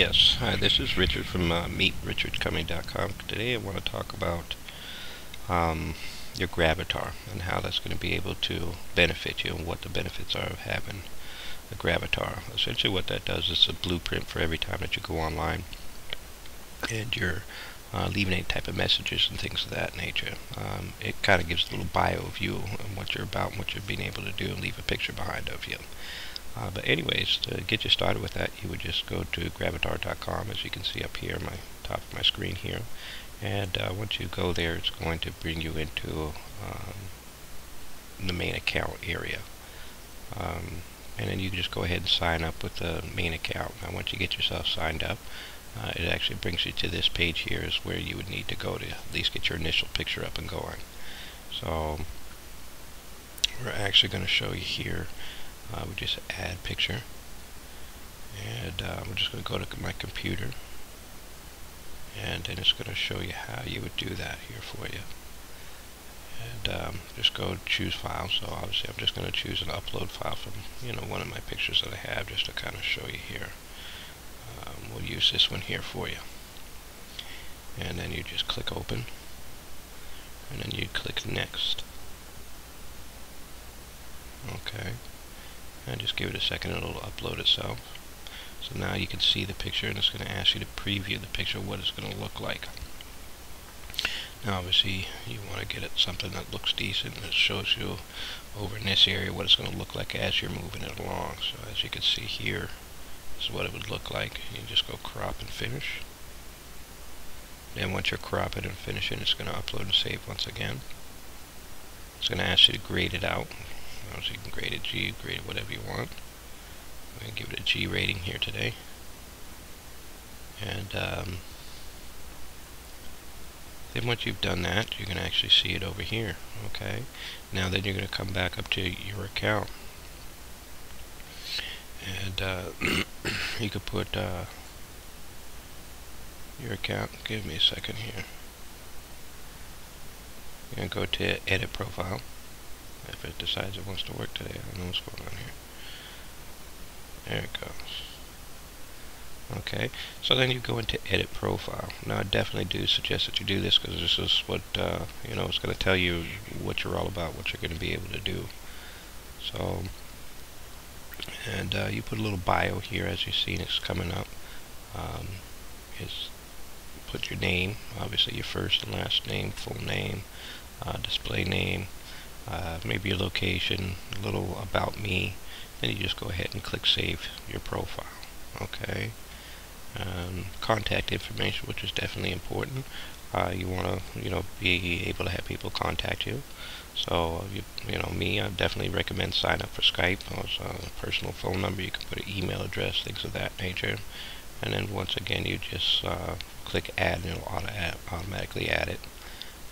Yes, hi, this is Richard from uh, MeetRichardCumming.com. Today I want to talk about um, your Gravatar and how that's going to be able to benefit you and what the benefits are of having a Gravatar. Essentially what that does is a blueprint for every time that you go online and you're uh, leaving any type of messages and things of that nature. Um, it kind of gives a little bio of you and what you're about and what you're being able to do and leave a picture behind of you. Uh, but anyways, to get you started with that, you would just go to gravatar.com, as you can see up here, my top of my screen here. And uh, once you go there, it's going to bring you into um, the main account area. Um, and then you can just go ahead and sign up with the main account. Now, once you get yourself signed up, uh, it actually brings you to this page here is where you would need to go to at least get your initial picture up and going. So we're actually going to show you here uh, we just add picture. And uh, I'm just going to go to my computer. And then it's going to show you how you would do that here for you. And um, just go choose file so obviously I'm just going to choose an upload file from you know one of my pictures that I have just to kind of show you here. Um, we'll use this one here for you. And then you just click open. And then you click next. Okay and just give it a second it'll upload itself. So now you can see the picture and it's going to ask you to preview the picture what it's going to look like. Now obviously you want to get it something that looks decent and it shows you over in this area what it's going to look like as you're moving it along. So as you can see here this is what it would look like. You just go crop and finish. Then once you're cropping and finishing it's going to upload and save once again. It's going to ask you to grade it out so you can grade it G, grade it whatever you want. I'm going to give it a G rating here today. And um, then once you've done that, you can actually see it over here. Okay. Now then you're going to come back up to your account. And uh, you could put uh, your account. Give me a second here. You're going to go to edit profile if it decides it wants to work today. I don't know what's going on here. There it goes. Okay, so then you go into edit profile. Now I definitely do suggest that you do this because this is what, uh, you know, it's going to tell you what you're all about, what you're going to be able to do. So, and uh, you put a little bio here as you see it's coming up. Um, is put your name, obviously your first and last name, full name, uh, display name, uh, maybe your location, a little about me, then you just go ahead and click save your profile. Okay. Um, contact information, which is definitely important. Uh, you want to, you know, be able to have people contact you. So, you, you know, me, I definitely recommend sign up for Skype. Also, a personal phone number. You can put an email address, things of that nature. And then once again, you just uh, click add, and it'll auto automatically add it.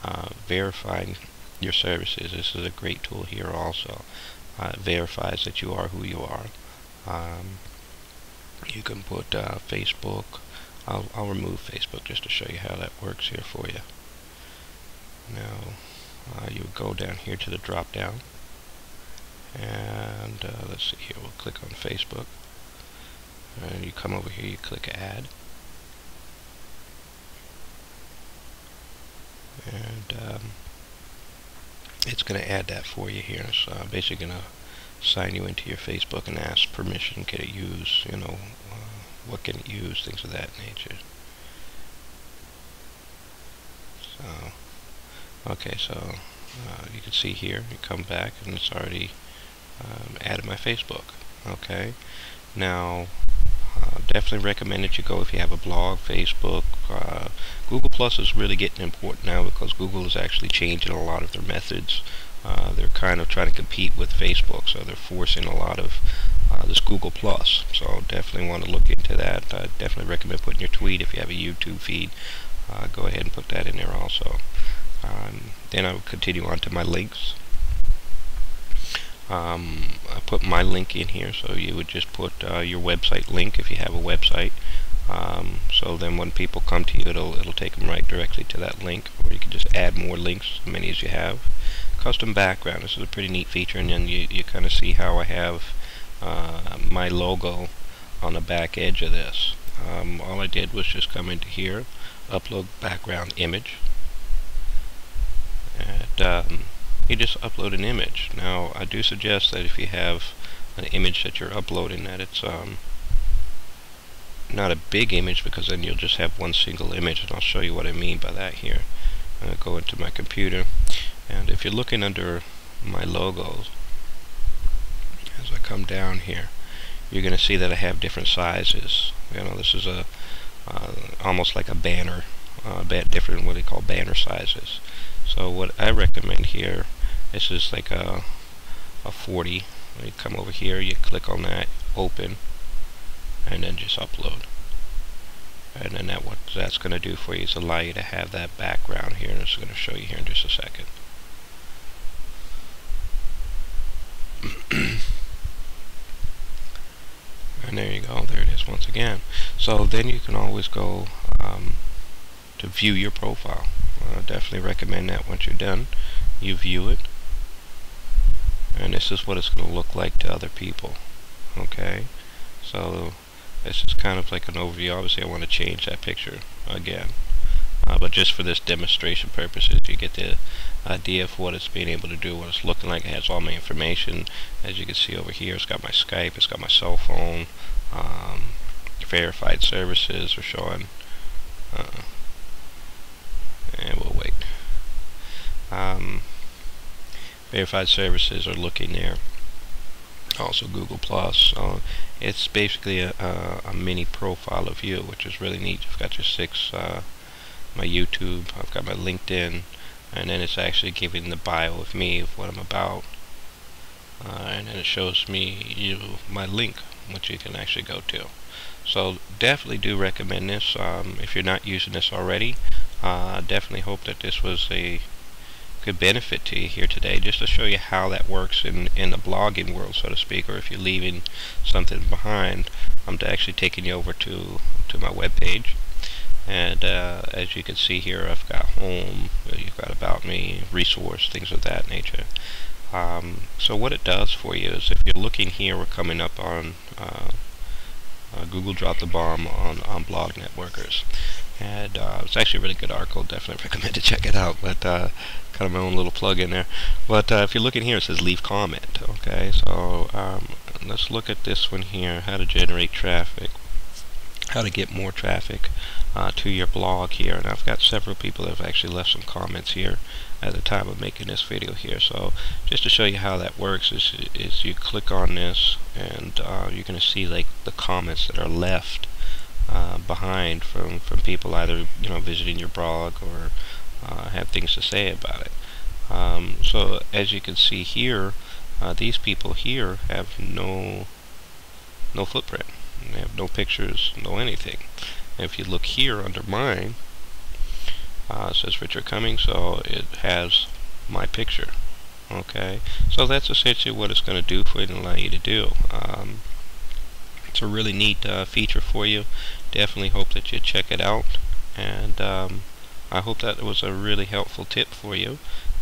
Uh, verifying your services. This is a great tool here also. Uh, it verifies that you are who you are. Um, you can put uh, Facebook. I'll, I'll remove Facebook just to show you how that works here for you. Now, uh, you go down here to the drop down. And uh, let's see here, we'll click on Facebook. And you come over here, you click add. And um, it's going to add that for you here. So I'm basically going to sign you into your Facebook and ask permission, can it use, you know, uh, what can it use, things of that nature. So, okay, so uh, you can see here, you come back and it's already um, added my Facebook. Okay, now uh, definitely recommend that you go if you have a blog, Facebook. Uh, Google Plus is really getting important now because Google is actually changing a lot of their methods. Uh, they're kind of trying to compete with Facebook, so they're forcing a lot of uh, this Google Plus. So definitely want to look into that. I definitely recommend putting your tweet if you have a YouTube feed. Uh, go ahead and put that in there also. Um, then I will continue on to my links. Um, I put my link in here, so you would just put uh, your website link if you have a website. Um, so then when people come to you, it'll it'll take them right directly to that link, or you can just add more links, as many as you have. Custom background. This is a pretty neat feature, and then you you kind of see how I have uh, my logo on the back edge of this. Um, all I did was just come into here, upload background image, and um, you just upload an image. Now, I do suggest that if you have an image that you're uploading, that it's um, not a big image because then you'll just have one single image, and I'll show you what I mean by that here. I'm going to go into my computer, and if you're looking under my logos, as I come down here, you're going to see that I have different sizes. You know, this is a uh, almost like a banner, uh, different what they call banner sizes. So what I recommend here, this is like a a 40. You come over here, you click on that, open, and then just upload. And then that what that's going to do for you is allow you to have that background here, and it's going to show you here in just a second. and there you go there it is once again so then you can always go um, to view your profile I definitely recommend that once you're done you view it and this is what it's going to look like to other people okay? So this is kind of like an overview. Obviously I want to change that picture again uh, but just for this demonstration purposes you get the idea of what it's being able to do what it's looking like. It has all my information. As you can see over here it's got my Skype it's got my cell phone um, verified services are showing uh, and we'll wait. Um, verified services are looking there. Also Google Plus. So it's basically a, a, a, mini profile of you which is really neat. I've got your six uh, my YouTube I've got my LinkedIn and then it's actually giving the bio of me of what I'm about. Uh, and then it shows me you my link which you can actually go to. So definitely do recommend this. Um, if you're not using this already uh, definitely hope that this was a benefit to you here today just to show you how that works in in the blogging world so to speak or if you're leaving something behind I'm actually taking you over to to my web page and uh, as you can see here I've got home you've got about me resource things of that nature. Um, so what it does for you is if you're looking here we're coming up on uh, uh, Google dropped the bomb on, on blog networkers and uh, it's actually a really good article. Definitely recommend to check it out but uh, kind of my own little plug in there. But uh, if you're looking here it says leave comment okay? So um, let's look at this one here how to generate traffic how to get more traffic uh, to your blog here. And I've got several people that have actually left some comments here at the time of making this video here. So just to show you how that works is, is you click on this and uh, you're going to see like the comments that are left uh, behind from from people either you know visiting your blog or uh, have things to say about it um, so as you can see here uh, these people here have no no footprint they have no pictures, no anything. And if you look here under mine, uh, it says Richard Cummings, so it has my picture. Okay, so that's essentially what it's going to do for you and allow you to do. Um, it's a really neat uh, feature for you. Definitely hope that you check it out. And um, I hope that was a really helpful tip for you.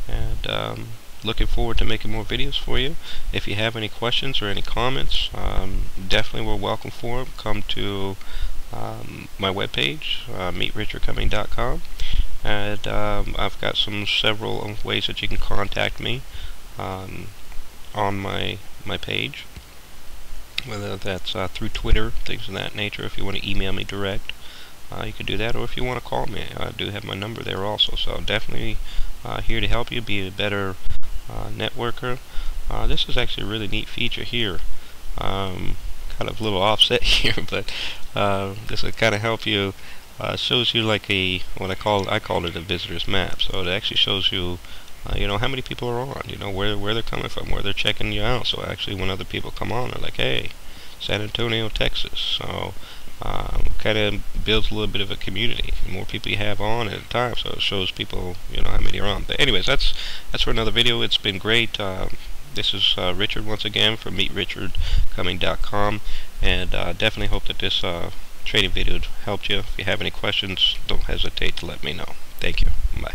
And um, looking forward to making more videos for you. If you have any questions or any comments, um, definitely we're welcome for them. Come to um, my webpage, uh, meetrichardcumming.com, and um, I've got some several ways that you can contact me um, on my my page. Whether that's uh, through Twitter, things of that nature. If you want to email me direct, uh, you can do that. Or if you want to call me, I do have my number there also. So definitely uh, here to help you be a better uh, networker. Uh, this is actually a really neat feature here. Um, kind of a little offset here, but uh, this will kind of help you. Uh, shows you like a what I call I call it a visitor's map. So it actually shows you, uh, you know, how many people are on. You know where where they're coming from, where they're checking you out. So actually, when other people come on, they're like, hey, San Antonio, Texas. So um, kind of builds a little bit of a community. The more people you have on at a time, so it shows people, you know, how many are on. But anyways, that's that's for another video. It's been great. Uh, this is uh, Richard once again from MeetRichardCumming.com, and uh, definitely hope that this uh, trading video helped you. If you have any questions, don't hesitate to let me know. Thank you. Bye.